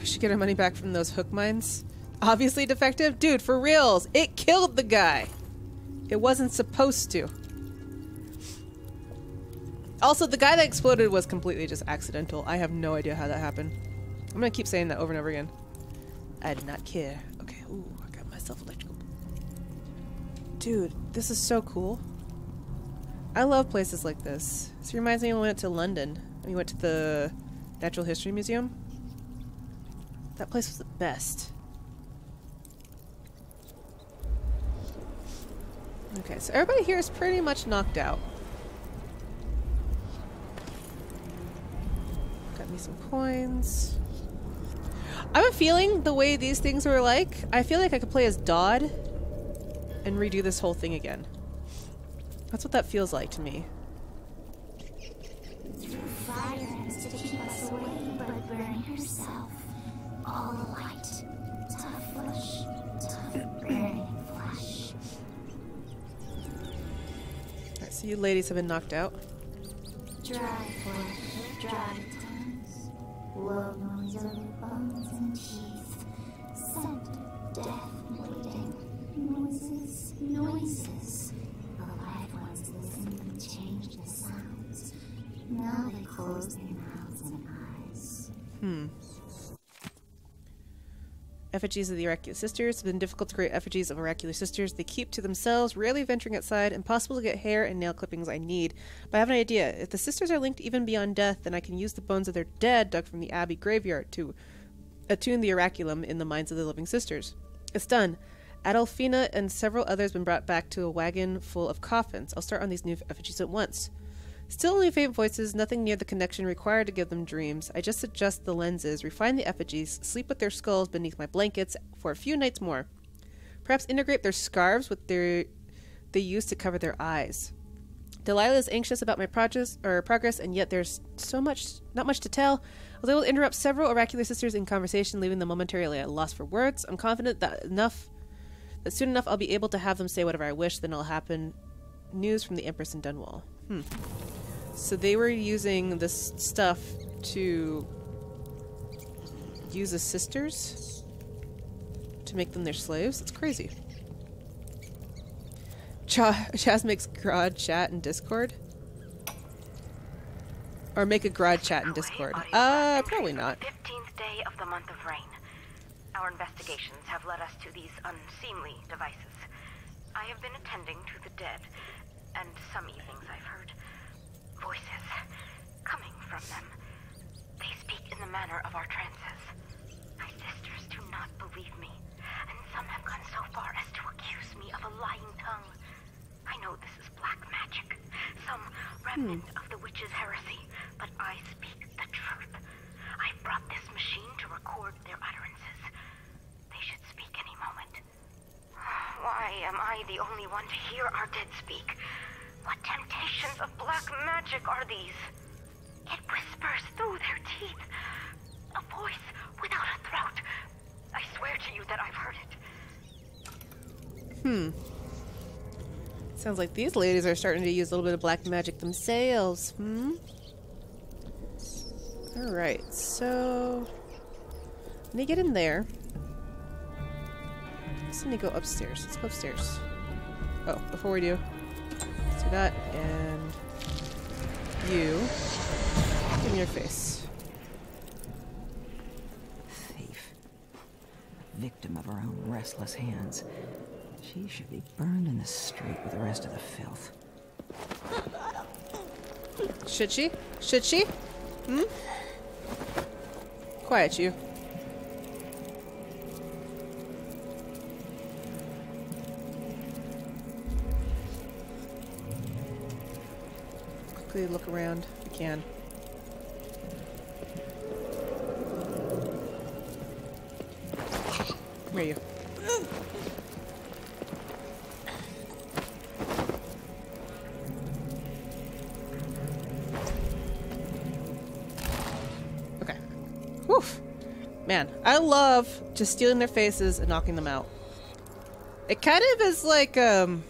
We should get our money back from those hook mines. Obviously defective? Dude, for reals! It killed the guy! It wasn't supposed to. Also, the guy that exploded was completely just accidental. I have no idea how that happened. I'm gonna keep saying that over and over again. I did not care. Okay, ooh, I got myself electrical. Dude, this is so cool. I love places like this. This reminds me when we went to London. We went to the Natural History Museum. That place was the best. Okay, so everybody here is pretty much knocked out. Got me some coins. I have a feeling the way these things were like, I feel like I could play as Daud and redo this whole thing again. That's what that feels like to me. Fire to keep us away, but burn. All light. Tough flesh. Tough burning flesh. Alright, so you ladies have been knocked out. Dry flesh, dry tongues. Low noise of bones and teeth. Scent, death. Noises, noises. The live ones and change the sounds. Now they close their Effigies of the Oracular Sisters. It's been difficult to create effigies of Oracular Sisters. They keep to themselves, rarely venturing outside, impossible to get hair and nail clippings I need. But I have an idea. If the sisters are linked even beyond death, then I can use the bones of their dead dug from the Abbey graveyard to attune the oraculum in the minds of the living sisters. It's done. Adolfina and several others have been brought back to a wagon full of coffins. I'll start on these new effigies at once. Still only faint voices, nothing near the connection required to give them dreams. I just adjust the lenses, refine the effigies, sleep with their skulls beneath my blankets for a few nights more. Perhaps integrate their scarves with their they use to cover their eyes. Delilah is anxious about my progress, or progress, and yet there's so much, not much to tell. I was able to interrupt several oracular sisters in conversation, leaving them momentarily at a loss for words. I'm confident that enough, that soon enough I'll be able to have them say whatever I wish. Then it'll happen. News from the Empress in Dunwall. Hmm. So they were using this stuff to use as sisters to make them their slaves. That's crazy. Cha- Chaz makes Grodd chat in Discord. Or make a Grodd chat in Discord. Uh, probably not. 15th day of the month of rain. Our investigations have led us to these unseemly devices. I have been attending to the dead, and some evenings heard voices coming from them. They speak in the manner of our trances. My sisters do not believe me, and some have gone so far as to accuse me of a lying tongue. I know this is black magic, some remnant hmm. of the witch's heresy, but I speak the truth. I brought this machine to record their utterances. They should speak any moment. Why am I the only one to hear our dead speak? What temptations of black magic are these? It whispers through their teeth. A voice without a throat. I swear to you that I've heard it. Hmm. Sounds like these ladies are starting to use a little bit of black magic themselves. Hmm? Alright, so... Let me get in there. Need to go upstairs. Let's go upstairs. Oh, before we do, that, and you. In your face. Thief. Victim of her own restless hands. She should be burned in the street with the rest of the filth. Should she? Should she? Hmm? Quiet you. Quickly look around if you can. Where are you? Okay. Whew. Man, I love just stealing their faces and knocking them out. It kind of is like, um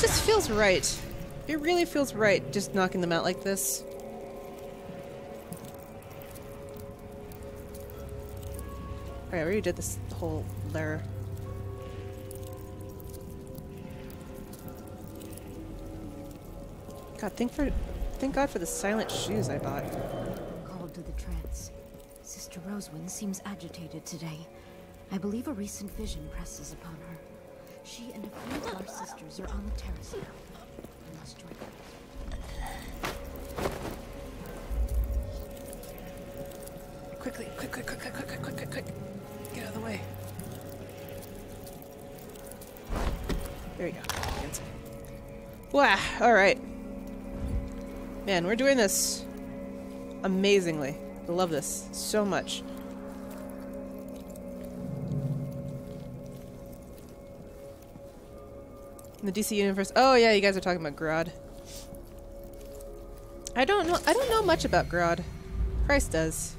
just feels right. It really feels right just knocking them out like this. Oh, Alright, I already did this whole layer. God, thank for thank God for the silent shoes I bought. Called to the trance. Sister Roswin seems agitated today. I believe a recent vision presses upon her. She and a few of our sisters are on the terrace now. I must join them. Quickly, quick, quick, quick, quick, quick, quick, quick, quick, quick. Get out of the way. There you go. Wow, alright. Man, we're doing this amazingly. I love this so much. The DC universe. Oh yeah, you guys are talking about Grodd. I don't know I don't know much about Grodd. Christ does.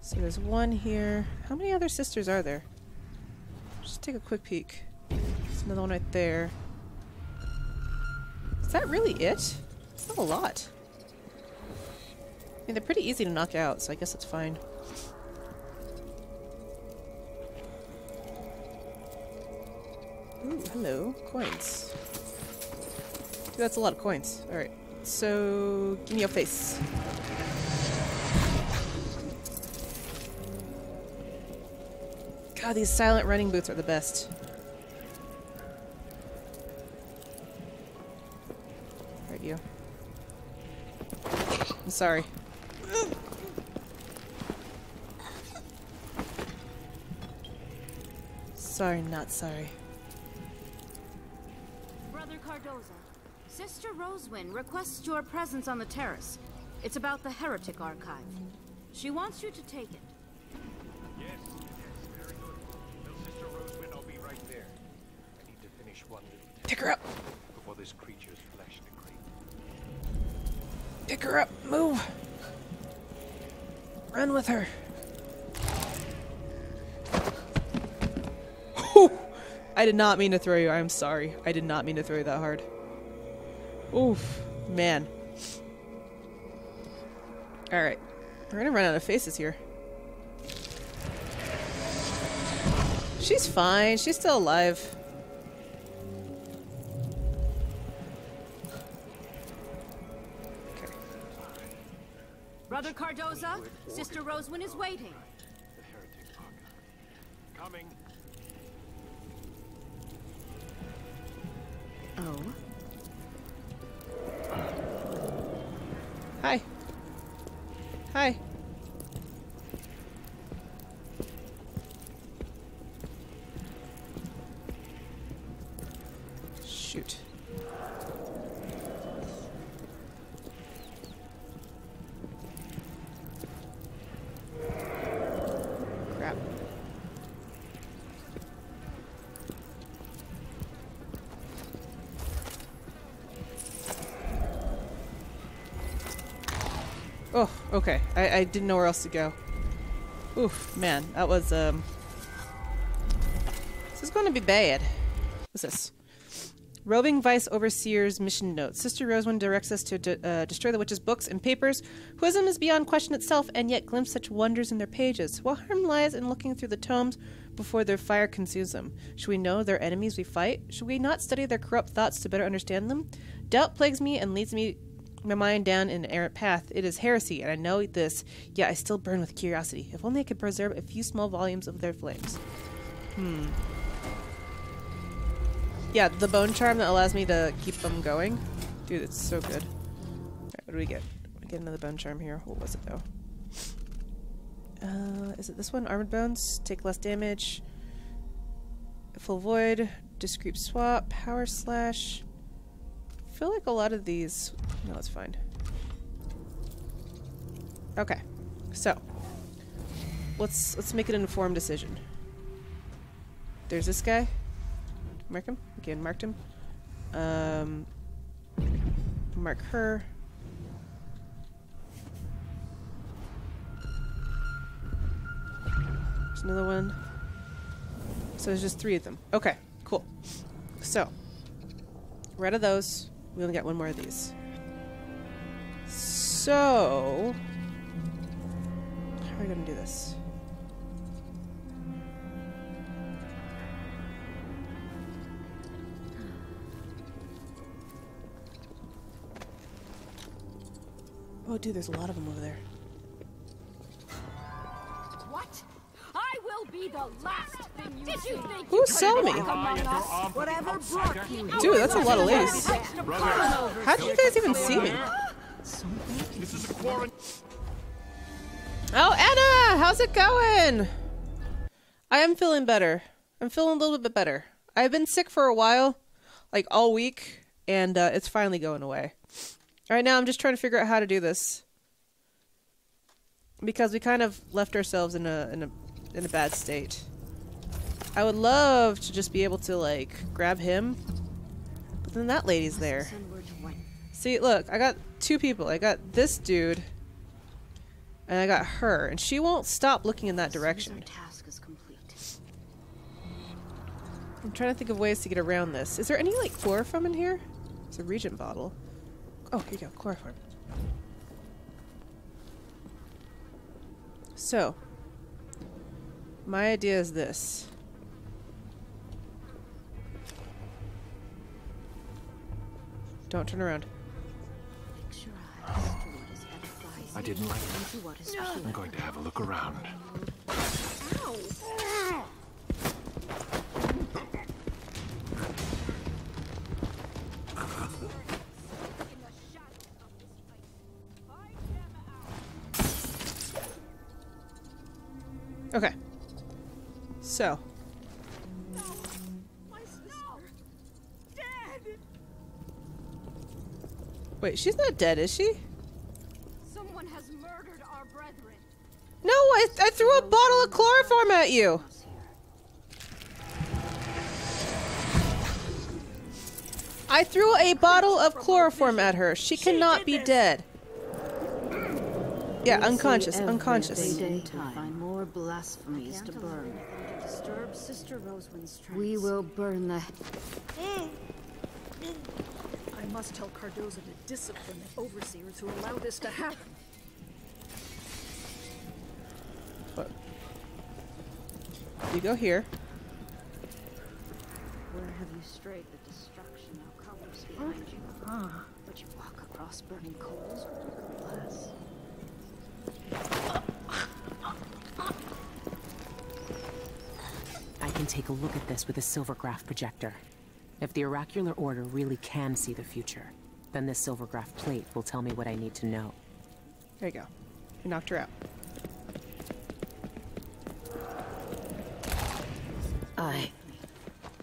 So there's one here. How many other sisters are there? Just take a quick peek. There's another one right there. Is that really it? It's not a lot. I mean, they're pretty easy to knock out, so I guess it's fine. Ooh, hello. Coins. Ooh, that's a lot of coins. Alright. So, give me your face. God, these silent running boots are the best. Right, you. I'm sorry. Sorry, not sorry. Sister Roswin requests your presence on the terrace. It's about the Heretic Archive. She wants you to take it. Yes, yes, very good. Tell Sister Roswin I'll be right there. I need to finish one little task Pick her up! before this creature's flesh degrades. Pick her up! Move! Run with her! Whew. I did not mean to throw you. I'm sorry. I did not mean to throw you that hard. Oof. Man. Alright. We're gonna run out of faces here. She's fine. She's still alive. Okay. Brother Cardoza, Sister Roswin is waiting. The heretic archive. Coming. Oh? Hi. I, I didn't know where else to go. Oof, man, that was um. This is going to be bad. What's this? Roving Vice Overseer's mission note. Sister Rosewind directs us to de- uh, destroy the witch's books and papers. Wisdom is beyond question itself, and yet glimpse such wonders in their pages. What harm lies in looking through the tomes before their fire consumes them? Should we know their enemies we fight? Should we not study their corrupt thoughts to better understand them? Doubt plagues me and leads me my mind down an errant path. It is heresy, and I know this, yet I still burn with curiosity. If only I could preserve a few small volumes of their flames. Hmm. Yeah, the bone charm that allows me to keep them going. Dude, it's so good. What do we get? We get another bone charm here. What was it, though? Uh, is it this one? Armored bones? Take less damage. Full void. Discreet swap. Power slash. I feel like a lot of these... No, that's fine. Okay. So. Let's let's make an informed decision. There's this guy. Mark him. Again, marked him. Um, mark her. There's another one. So there's just three of them. Okay, cool. So, out of those. We only got one more of these. So, How are we gonna do this? Oh, dude, there's a lot of them over there. What? I will be the last thing you Did you think Who saw me? Whatever brought you Dude, that's a lot of lace. How do you guys even see me? this is a quarantine. Oh, Anna! How's it going? I am feeling better. I'm feeling a little bit better. I've been sick for a while, like all week, and uh, it's finally going away. Right now, I'm just trying to figure out how to do this because we kind of left ourselves in a in a in a bad state. I would love to just be able to like grab him, but then that lady's there. Send word to when. See, look, I got two people. I got this dude, and I got her, and she won't stop looking in that As soon as direction. Our task is complete. I'm trying to think of ways to get around this. Is there any like chloroform in here? It's a regent bottle. Oh, here you go, chloroform. So, my idea is this. Don't turn around. Fix your eyes to what is edifying I didn't like that. to what is I'm going to have a look around. Okay. So, wait, she's not dead, is she? Someone has murdered our brethren. No, I, I threw a bottle of chloroform at you. I threw a bottle of chloroform at her. She cannot be dead. Yeah, unconscious, unconscious. Find more blasphemies to burn. Disturb Sister Roswin's. We will burn the. Hmm. I must tell Cardoza to discipline the overseers who allow this to happen. But you go here. Where have you strayed? The destruction now comes behind you. But you walk across burning coals with glass. I can take a look at this with a silvergraph projector. If the oracular order really can see the future, then this silvergraph plate will tell me what I need to know. There you go. You knocked her out. I.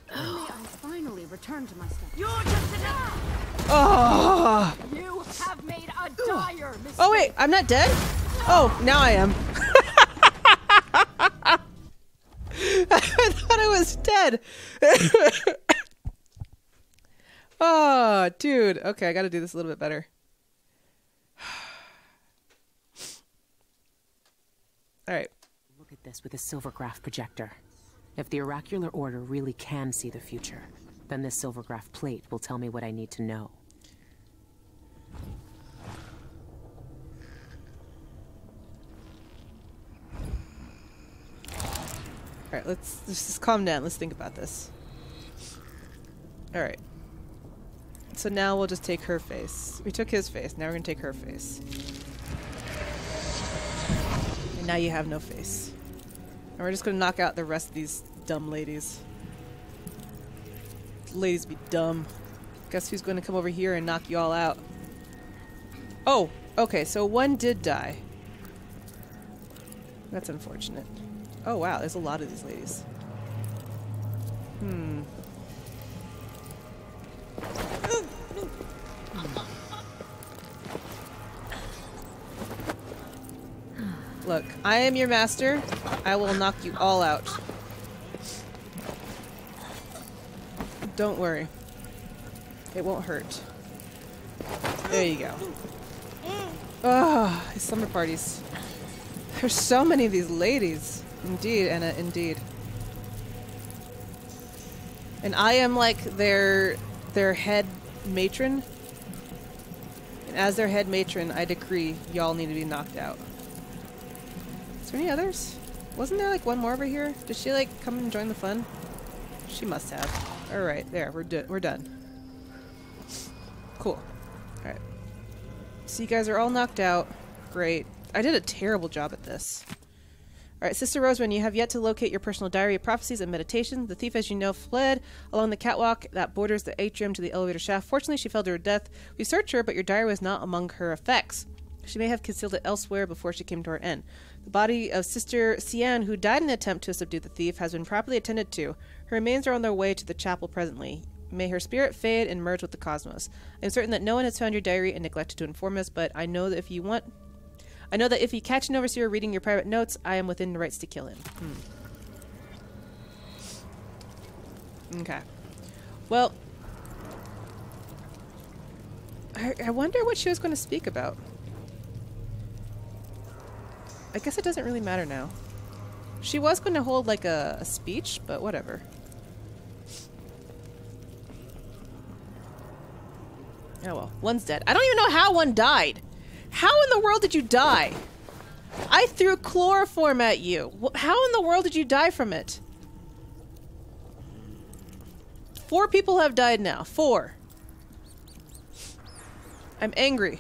May I finally return to my study. You're just enough. Oh! You have made a dire mistake. Oh wait, I'm not dead. Oh, now I am. I thought I was dead. oh, dude. Okay, I got to do this a little bit better. All right. Look at this with a silvergraph projector. If the oracular order really can see the future, then this silvergraph plate will tell me what I need to know. All right, let's, let's just calm down. Let's think about this. All right. So now we'll just take her face. We took his face. Now we're to take her face. And now you have no face. And we're just to knock out the rest of these dumb ladies. Ladies be dumb. Guess who's to come over here and knock you all out? Oh, okay, so one did die. That's unfortunate. Oh wow, there's a lot of these ladies. I am your master. I will knock you all out. Don't worry. It won't hurt. There you go. Ah, these slumber parties. There's so many of these ladies. Indeed, Anna, indeed. And I am like their their head matron. And as their head matron, I decree y'all need to be knocked out. Is there any others? Wasn't there like one more over here? Did she like come and join the fun? She must have. All right, there. We're do- we're done. Cool. All right. So you guys are all knocked out. Great. I did a terrible job at this. All right, Sister Roseman, you have yet to locate your personal diary of prophecies and meditations. The thief, as you know, fled along the catwalk that borders the atrium to the elevator shaft. Fortunately, she fell to her death. We searched her, but your diary was not among her effects. She may have concealed it elsewhere before she came to her end. The body of Sister Cian, who died in the attempt to subdue the thief, has been properly attended to. Her remains are on their way to the chapel presently. May her spirit fade and merge with the cosmos. I am certain that no one has found your diary and neglected to inform us, but I know that if you want I know that if you catch an overseer reading your private notes, I am within the rights to kill him. Hmm. Okay. Well, I, I wonder what she was going to speak about. I guess it doesn't really matter now. She was going to hold like a, a speech, but whatever. Oh well, one's dead. I don't even know how one died. How in the world did you die? I threw chloroform at you. How in the world did you die from it? Four people have died now. Four. I'm angry.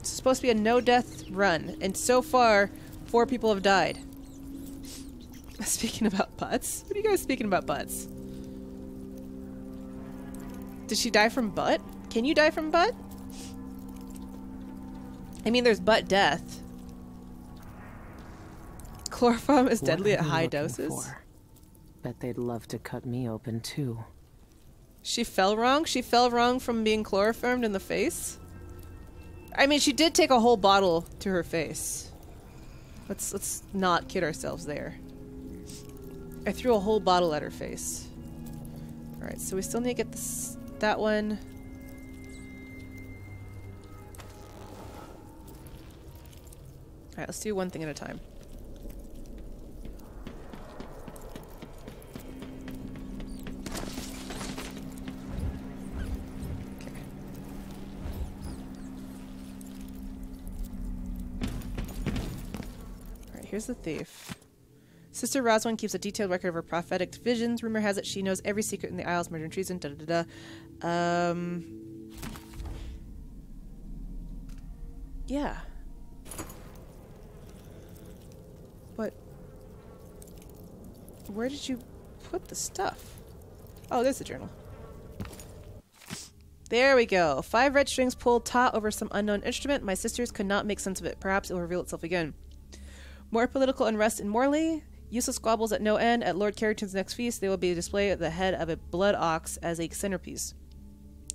It's supposed to be a no death run, and so far, four people have died. Speaking about butts? What are you guys speaking about butts? Did she die from butt? Can you die from butt? I mean, there's butt death. Chloroform is What deadly at high doses. for? Bet they'd love to cut me open too. She fell wrong? She fell wrong from being chloroformed in the face? I mean, she did take a whole bottle to her face. Let's let's not kid ourselves there. I threw a whole bottle at her face. All right, so we still need to get this that one. All right, let's do one thing at a time. Alright, the thief. Sister Roswin keeps a detailed record of her prophetic visions. Rumor has it she knows every secret in the Isles, murder and treason, da da da da. Um. Yeah. But. Where did you put the stuff? Oh, there's the journal. There we go. Five red strings pulled taut over some unknown instrument. My sisters could not make sense of it. Perhaps it will reveal itself again. More political unrest in Morley. Useless squabbles at no end. At Lord Carrington's next feast, there will be a display at the head of a blood ox as a centerpiece.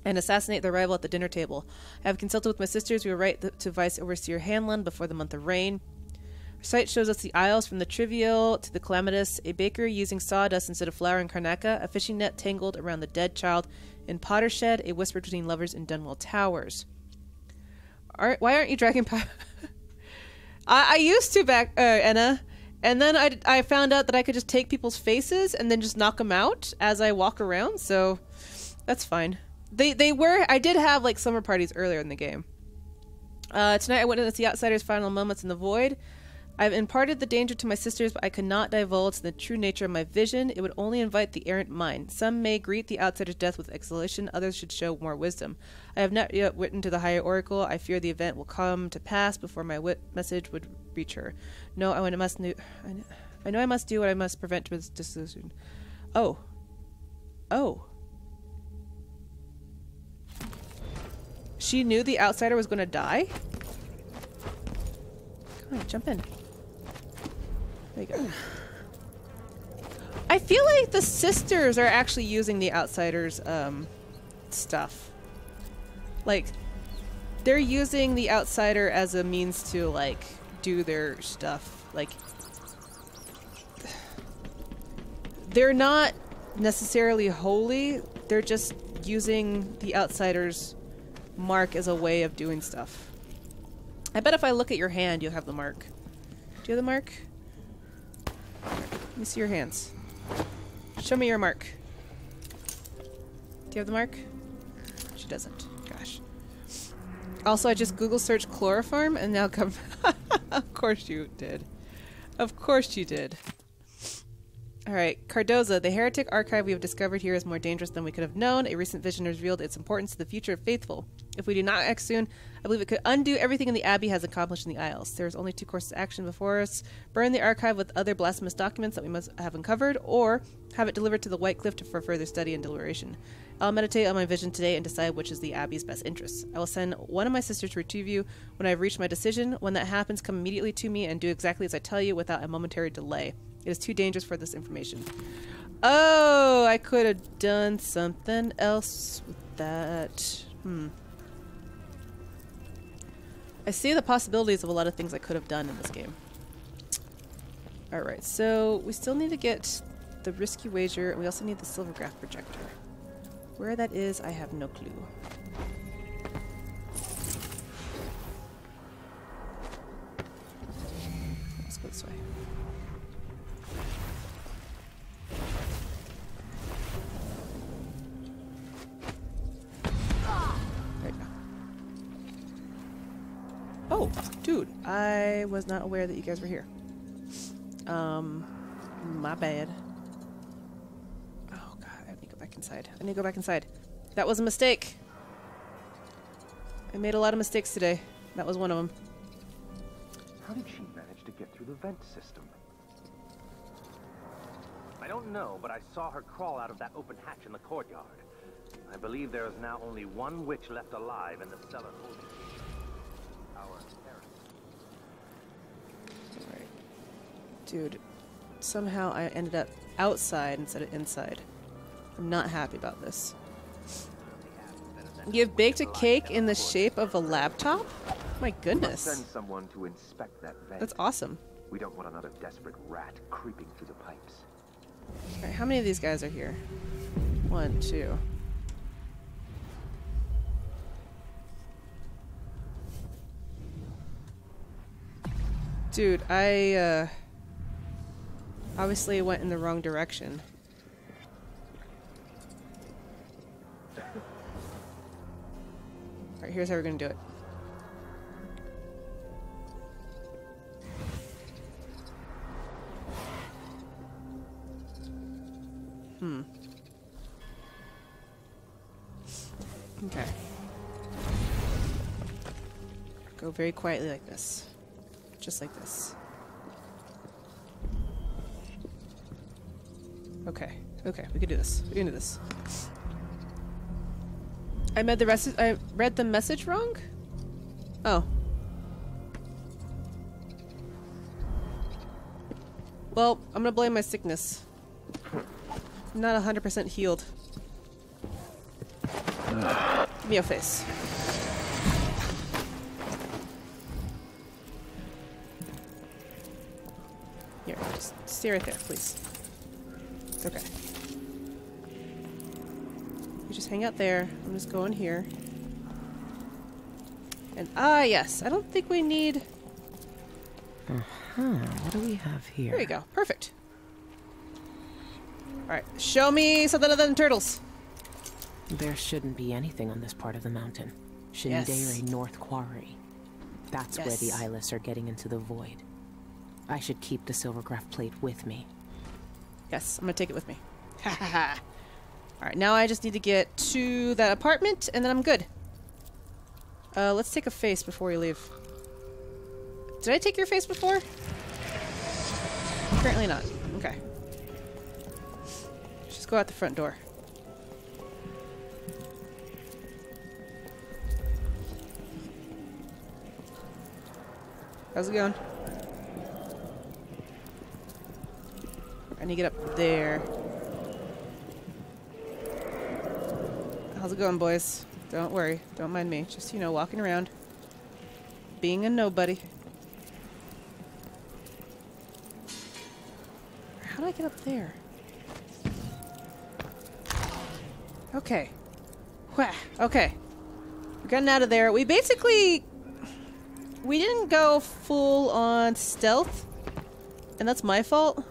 And assassinate the rival at the dinner table. I have consulted with my sisters. We will write to Vice Overseer Hanlon before the month of rain. Our site shows us the Isles from the trivial to the calamitous. A baker using sawdust instead of flour and Karnaca. A fishing net tangled around the dead child in Potterstead. A whisper between lovers in Dunwall Towers. Aren't, why aren't you dragging I, I used to back uh, Anna, and then I, I found out that I could just take people's faces and then just knock them out as I walk around. So that's fine. They they were I did have like summer parties earlier in the game. Uh, tonight I witnessed the outsiders' final moments in the void. I've imparted the danger to my sisters, but I could not divulge the true nature of my vision. It would only invite the errant mind. Some may greet the outsider's death with exultation, others should show more wisdom. I have not yet written to the higher oracle. I fear the event will come to pass before my message would reach her. No, I must. I, kn- I know I must do what I must prevent this dissolution. Oh. Oh. She knew the outsider was going to die? Come on, jump in. There you go. I feel like the sisters are actually using the outsiders' um, stuff. Like, they're using the outsider as a means to, like, do their stuff. Like, they're not necessarily holy, they're just using the outsider's mark as a way of doing stuff. I bet if I look at your hand, you'll have the mark. Do you have the mark? Let me see your hands. Show me your mark. Do you have the mark? She doesn't. Also, I just Google searched chloroform and now come. of course you did. Of course you did. All right, Cardoza, the heretic archive we have discovered here is more dangerous than we could have known. A recent vision has revealed its importance to the future of Faithful. If we do not act soon, I believe it could undo everything in the Abbey has accomplished in the Isles. There is only two courses of action before us burn the archive with other blasphemous documents that we must have uncovered, or have it delivered to the White Cliff for further study and deliberation. I'll meditate on my vision today and decide which is the Abbey's best interests. I will send one of my sisters to retrieve you when I have reached my decision. When that happens, come immediately to me and do exactly as I tell you without a momentary delay. It is too dangerous for this information. Oh, I could have done something else with that. Hmm. I see the possibilities of a lot of things I could have done in this game. Alright, so we still need to get the risky wager, and we also need the silver graph projector. Where that is, I have no clue. Let's go this way. There go. Oh, dude, I was not aware that you guys were here. Um, my bad. Oh god, I need to go back inside. I need to go back inside. That was a mistake. I made a lot of mistakes today. That was one of them. How did she manage to get through the vent system? I don't know, but I saw her crawl out of that open hatch in the courtyard. I believe there is now only one witch left alive in the cellar holding our. Alright. Dude, somehow I ended up outside instead of inside. I'm not happy about this. You've baked a cake in the shape of a laptop? My Send goodness. someone to inspect that vent. That's awesome. We don't want another desperate rat creeping through the pipes. Alright, how many of these guys are here? One, two. Dude, I uh obviously went in the wrong direction. Alright, here's how we're gonna do it. Hmm. Okay. Go very quietly like this. Just like this. Okay. Okay, we can do this. We can do this. I read the rest I read the message wrong? Oh. Well, I'm gonna blame my sickness. I'm not 100% healed. Give me your face. Here, just stay right there, please. Okay. Just hang out there. I'm just going here. And ah, yes. I don't think we need. Huh, what do we have here? There you go. Perfect. All right. Show me something other than turtles. There shouldn't be anything on this part of the mountain. Shindaeray Yes. North Quarry. That's where the Yes. eyeless are getting into the void. I should keep the silvergraph plate with me. Yes, I'm gonna take it with me. Ha ha ha. All right. Now I just need to get to that apartment, and then I'm good. Uh, let's take a face before we leave. Did I take your face before? Apparently not. Okay. Just go out the front door. How's it going? I need to get up there. How's it going, boys? Don't worry. Don't mind me. Just, you know, walking around. Being a nobody. How do I get up there? Okay. Wah. Okay. We're getting out of there. We basically... We didn't go full on stealth. And that's my fault.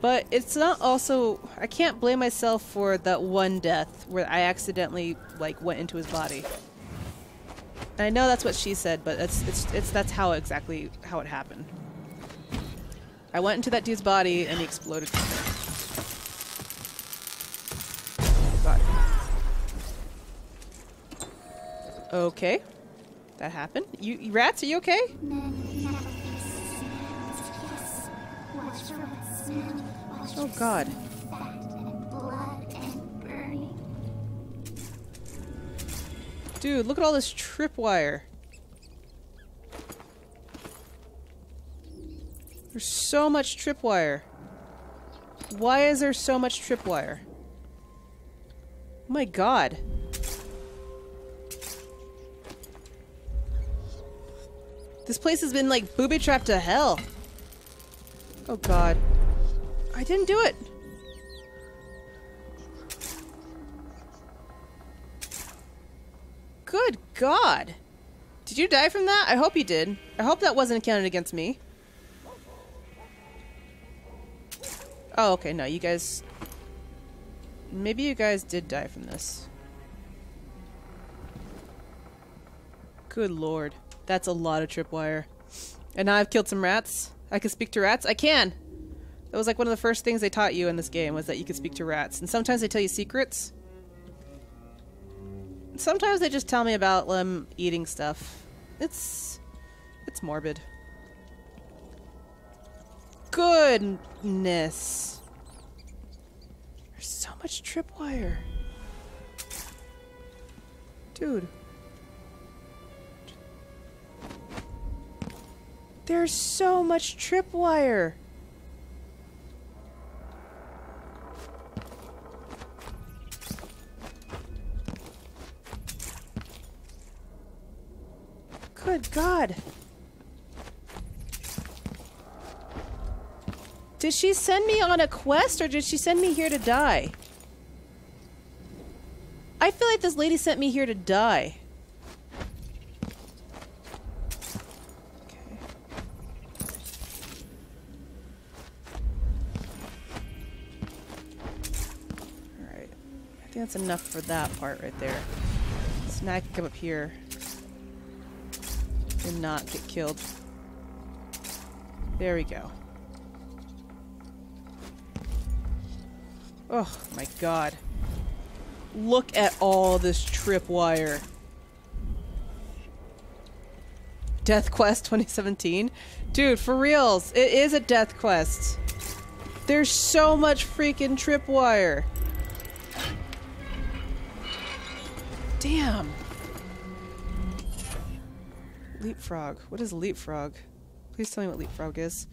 But it's not also... I can't blame myself for that one death where I accidentally, like, went into his body. And I know that's what she said, but it's, it's, it's that's how exactly how it happened. I went into that dude's body and he exploded. God. Okay. That happened. You, you rats, are you okay? Oh god. Dude, look at all this tripwire. There's so much tripwire. Why is there so much tripwire? Oh my god. This place has been like booby trapped to hell. Oh god. I didn't do it. Good god. Did you die from that? I hope you did. I hope that wasn't counted against me. Oh, okay, no, you guys... Maybe you guys did die from this. Good lord. That's a lot of tripwire. And now I've killed some rats. I can speak to rats? I can! That was like one of the first things they taught you in this game, was that you could speak to rats. And sometimes they tell you secrets. Sometimes they just tell me about them eating stuff. It's... it's morbid. Goodness. There's so much tripwire. Dude. There's so much tripwire. Good God. Did she send me on a quest or did she send me here to die? I feel like this lady sent me here to die. Okay. Alright. I think that's enough for that part right there. So now I can come up here and not get killed. There we go. Oh my god. Look at all this tripwire. Death Quest 2017? Dude, for reals, it is a death quest. There's so much freaking tripwire. Damn. Leapfrog. What is leapfrog? Please tell me what leapfrog is.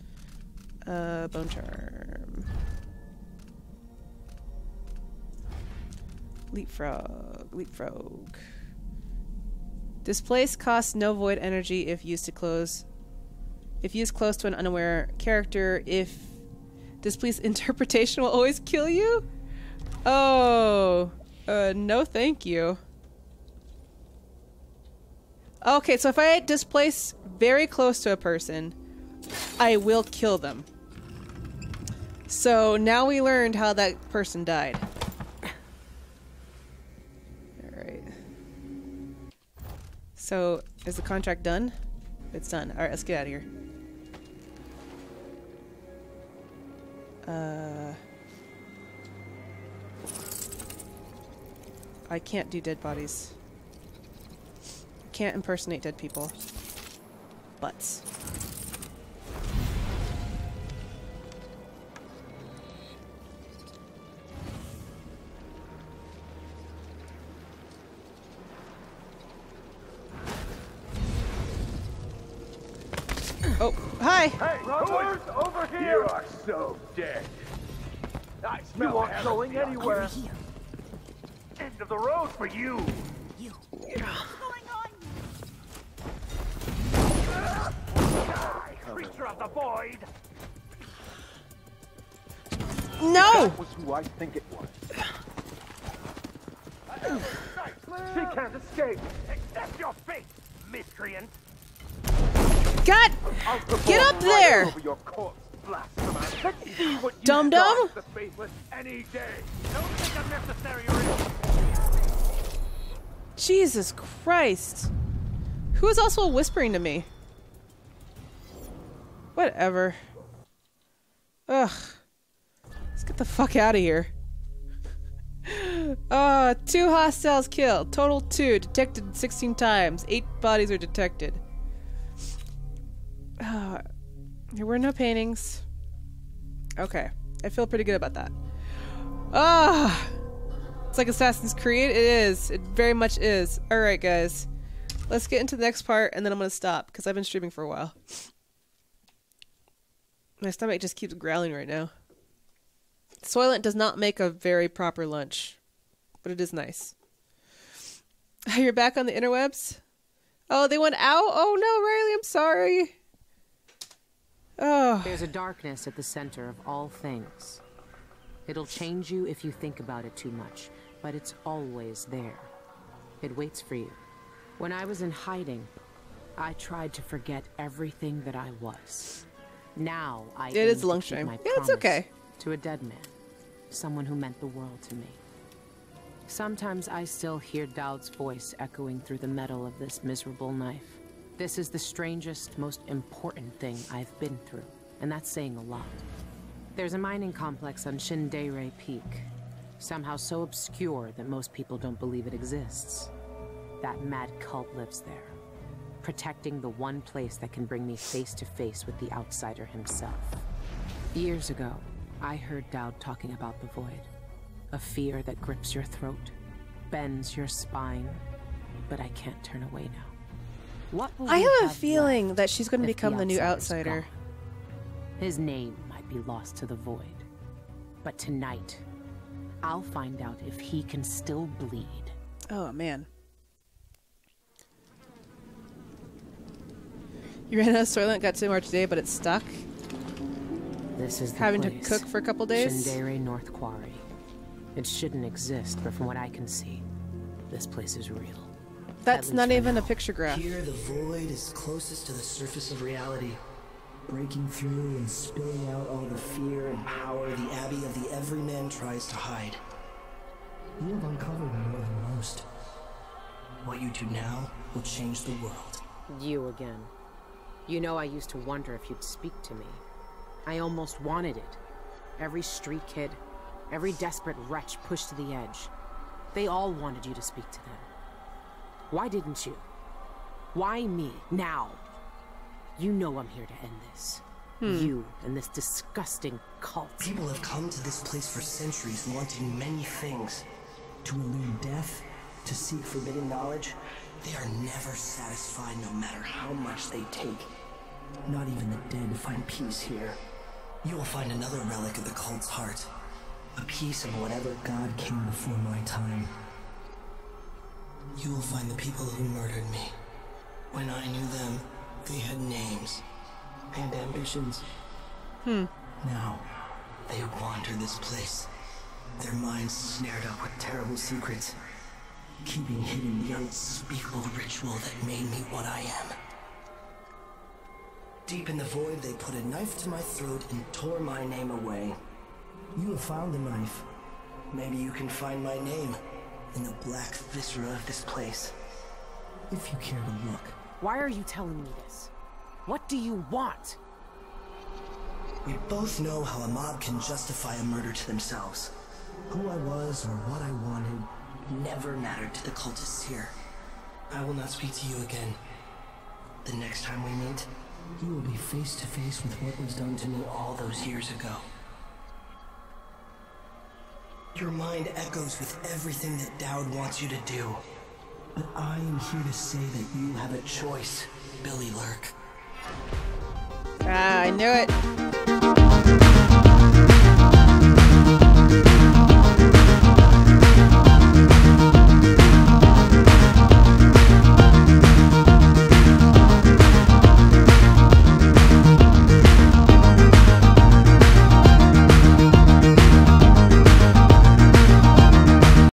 Uh, bone charm. Leapfrog. Leapfrog. This place costs no void energy if used to close. If used close to an unaware character, if displeased interpretation will always kill you? Oh, uh, no thank you. Okay, so if I displace very close to a person, I will kill them. So now we learned how that person died. Alright. So, is the contract done? It's done. Alright, let's get out of here. Uh... I can't do dead bodies. Can't impersonate dead people. Butts. Oh, hi! Hey, Rollers, over here! You are so dead. I smell you aren't going anywhere. End of the road for you. Creature of the void. No! That was who I think it was. She can't escape. Accept your fate, miscreant. God! Get up there! Over your corpse, blasphemer. Let's see what you Dum dum? the faithless any day. Don't think unnecessary or Jesus Christ. Who is also whispering to me? Whatever. Ugh. Let's get the fuck out of here. Uh, two hostiles killed. Total two. Detected 16 times. Eight bodies are detected. Uh, there were no paintings. Okay. I feel pretty good about that. Ah! It's like Assassin's Creed. It is. It very much is. Alright, guys. Let's get into the next part, and then I'm going to stop, because I've been streaming for a while. My stomach just keeps growling right now. Soylent does not make a very proper lunch, but it is nice. You're back on the interwebs? Oh, they went out? Oh no, Riley, I'm sorry. Oh. There's a darkness at the center of all things. It'll change you if you think about it too much, but it's always there. It waits for you. When I was in hiding, I tried to forget everything that I was. Now I It is lunchtime. Yeah, it's okay. To a dead man. Someone who meant the world to me. Sometimes I still hear Daud's voice echoing through the metal of this miserable knife. This is the strangest, most important thing I've been through, and that's saying a lot. There's a mining complex on Shindaeray Peak, somehow so obscure that most people don't believe it exists. That mad cult lives there, protecting the one place that can bring me face to face with the outsider himself. Years ago, I heard Daud talking about the Void. A fear that grips your throat, bends your spine, but I can't turn away now. What I you have a feeling that she's going to become the new outsider. His name might be lost to the Void, but tonight, I'll find out if he can still bleed. Oh man. You ran out of Soylent, got some more today, but it's stuck. This is the Having to cook for a couple days? Shindaeray North Quarry. It shouldn't exist, but from what I can see, this place is real. That's not for even a picture graph. Here, the void is closest to the surface of reality, breaking through and spilling out all the fear and power the Abbey of the Everyman tries to hide. You have uncovered more than most. What you do now will change the world. You again. You know I used to wonder if you'd speak to me. I almost wanted it. Every street kid, every desperate wretch pushed to the edge. They all wanted you to speak to them. Why didn't you? Why me, now? You know I'm here to end this. Hmm. You and this disgusting cult. People have come to this place for centuries wanting many things. To elude death, to seek forbidden knowledge. They are never satisfied no matter how much they take. Not even the dead find peace here. You will find another relic of the cult's heart. A piece of whatever god came before my time. You will find the people who murdered me. When I knew them, they had names and ambitions. Hmm. Now, they wander this place, their minds snared up with terrible secrets, keeping hidden the unspeakable ritual that made me what I am. Deep in the void, they put a knife to my throat and tore my name away. You have found the knife. Maybe you can find my name in the black viscera of this place. If you care to look. Why are you telling me this? What do you want? We both know how a mob can justify a murder to themselves. Who I was or what I wanted never mattered to the cultists here. I will not speak to you again. The next time we meet, you will be face to face with what was done to me all those years ago. Your mind echoes with everything that Daud wants you to do. But I am here to say that you have a choice, Billie Lurk. Ah, I knew it.